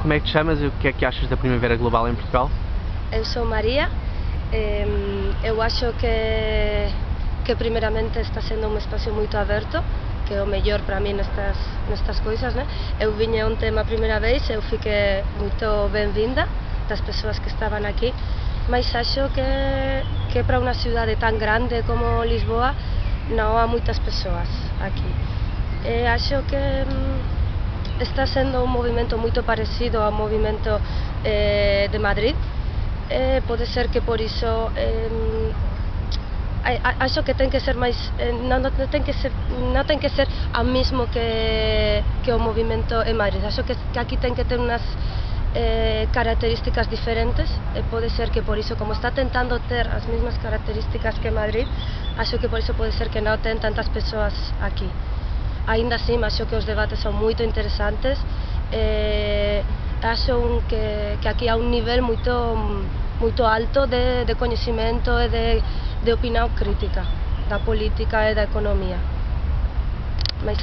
Como é que te chamas e o que é que achas da Primavera Global em Portugal? Eu sou Maria. Eu acho que, que primeiramente está sendo um espaço muito aberto, que é o melhor para mim nestas, nestas coisas. Né? Eu vim ontem a primeira vez, eu fiquei muito bem-vinda das pessoas que estavam aqui, mas acho que, que para uma cidade tão grande como Lisboa não há muitas pessoas aqui. E acho que está sendo un movimento moito parecido ao movimento eh, de Madrid eh, pode ser que por iso eh, acho que ten que ser máis eh, non, non ten que ser non ten que ser a mesmo que que o movimento en Madrid. Acho que, que aquí ten que ter unhas eh, características diferentes e pode ser que por iso como está tentando ter as mesmas características que Madrid, acho que por iso pode ser que non ten tantas persoas aquí. Ainda así, acho que os debates son moito interesantes eh, e acho un que, que aquí há un nivel moito moito alto de, de coñecimento e de, de opinión crítica da política e da economía. Mais,